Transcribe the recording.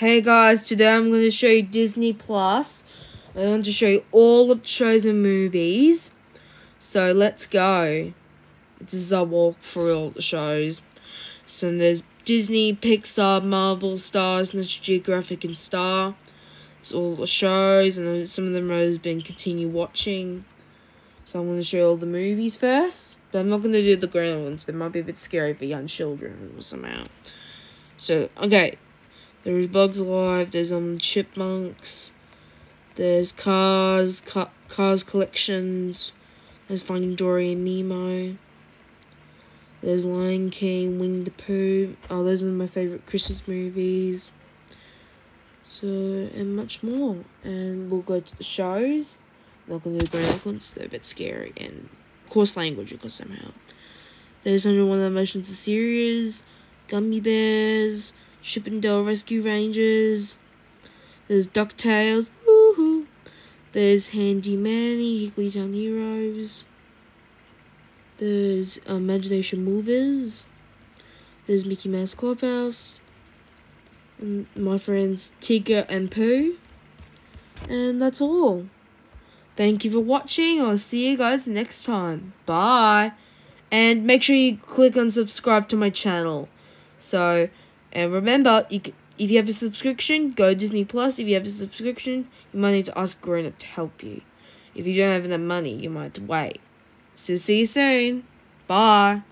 Hey guys, today I'm going to show you Disney Plus. I'm going to show you all of the shows and movies. So let's go. This is a walk through all the shows. So there's Disney, Pixar, Marvel, Stars, National Geographic, and Star. It's all the shows, and some of them I've been continue watching. So I'm going to show you all the movies first. But I'm not going to do the ground ones. They might be a bit scary for young children or somehow. So, okay. There's Bugs Life, there's um Chipmunks, there's Cars, Ca Cars Collections, there's Finding Dory and Nemo, there's Lion King, Winnie the Pooh, oh those are my favourite Christmas movies, so, and much more, and we'll go to the shows, not to do grand ones, they're a bit scary, and coarse language because somehow. There's only 101 Dalmatians the series, Gummi Bears, Chip 'n Dale Rescue Rangers. There's DuckTales. Woohoo! There's Handy Manny, Higglytown Heroes. There's Imagination Movers. There's Mickey Mouse Clubhouse. And my friends Tigger and Pooh. And that's all. Thank you for watching. I'll see you guys next time. Bye. And make sure you click on subscribe to my channel. So, and remember, if you have a subscription, go to Disney Plus. If you have a subscription, you might need to ask grown up to help you. If you don't have enough money, you might have to wait. So see you soon. Bye.